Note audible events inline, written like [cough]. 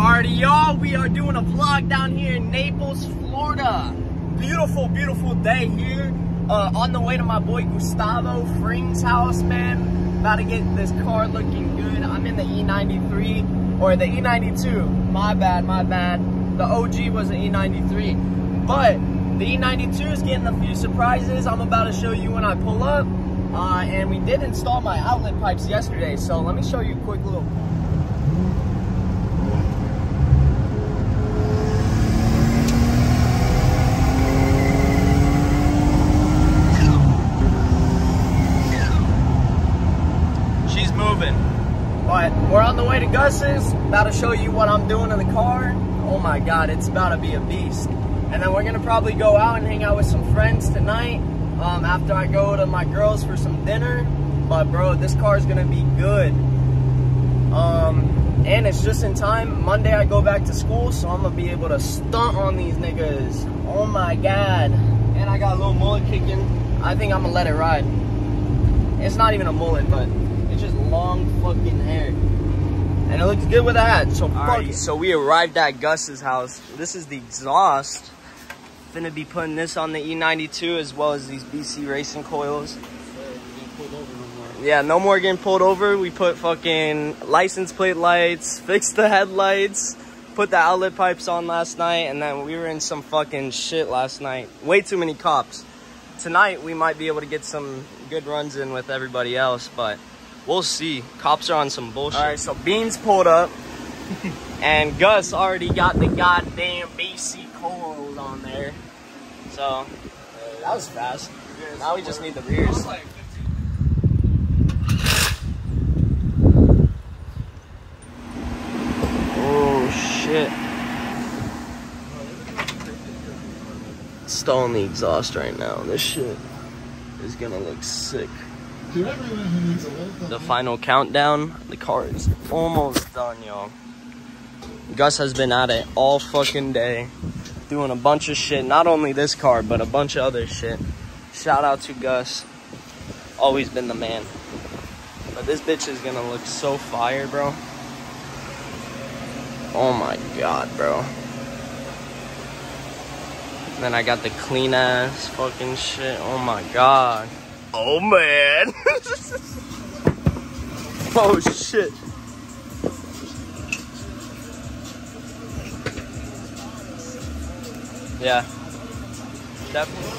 party, y'all. We are doing a vlog down here in Naples, Florida. Beautiful, beautiful day here. Uh, on the way to my boy Gustavo Fring's house, man. About to get this car looking good. I'm in the E93 or the E92. My bad, my bad. The OG was an E93. But the E92 is getting a few surprises. I'm about to show you when I pull up. Uh, and we did install my outlet pipes yesterday. So let me show you a quick little moving. But we're on the way to Gus's. About to show you what I'm doing in the car. Oh my God, it's about to be a beast. And then we're gonna probably go out and hang out with some friends tonight um, after I go to my girls for some dinner. But bro, this car is gonna be good. Um, and it's just in time. Monday I go back to school, so I'm gonna be able to stunt on these niggas. Oh my God. And I got a little mullet kicking. I think I'm gonna let it ride. It's not even a mullet, but it's just long fucking hair. And it looks good with that, so fuck it. So we arrived at Gus's house. This is the exhaust. Finna be putting this on the E92 as well as these BC racing coils. Yeah, no more getting pulled over. We put fucking license plate lights, [laughs] fixed the headlights, put the outlet pipes on last night, and then we were in some fucking shit last night. Way too many cops. Tonight we might be able to get some good runs in with everybody else, but we'll see. Cops are on some bullshit. All right, so Beans pulled up, [laughs] and Gus already got the goddamn BC cold on there. So uh, that was fast. Now we just need the rears. Oh shit. Stalling the exhaust right now. This shit is gonna look sick. The final countdown. The car is almost done, y'all. Gus has been at it all fucking day. Doing a bunch of shit. Not only this car, but a bunch of other shit. Shout out to Gus. Always been the man. But this bitch is gonna look so fire, bro. Oh my god, bro. Then I got the clean ass fucking shit. Oh my god. Oh man. [laughs] oh shit. Yeah. Definitely.